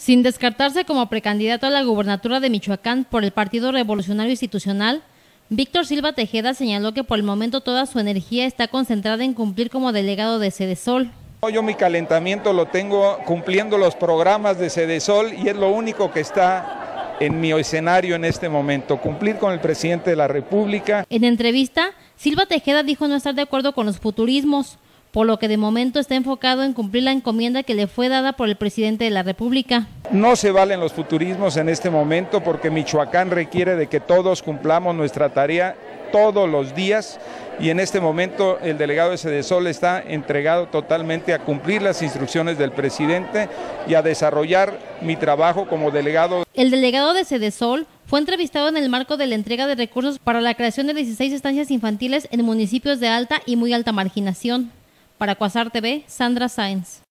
Sin descartarse como precandidato a la gubernatura de Michoacán por el Partido Revolucionario Institucional, Víctor Silva Tejeda señaló que por el momento toda su energía está concentrada en cumplir como delegado de Sol. Yo mi calentamiento lo tengo cumpliendo los programas de Sol y es lo único que está en mi escenario en este momento, cumplir con el presidente de la República. En entrevista, Silva Tejeda dijo no estar de acuerdo con los futurismos, por lo que de momento está enfocado en cumplir la encomienda que le fue dada por el presidente de la República. No se valen los futurismos en este momento porque Michoacán requiere de que todos cumplamos nuestra tarea todos los días y en este momento el delegado de Sedesol está entregado totalmente a cumplir las instrucciones del presidente y a desarrollar mi trabajo como delegado. El delegado de Sedesol fue entrevistado en el marco de la entrega de recursos para la creación de 16 estancias infantiles en municipios de alta y muy alta marginación. Para Cuasar TV, Sandra Sáenz.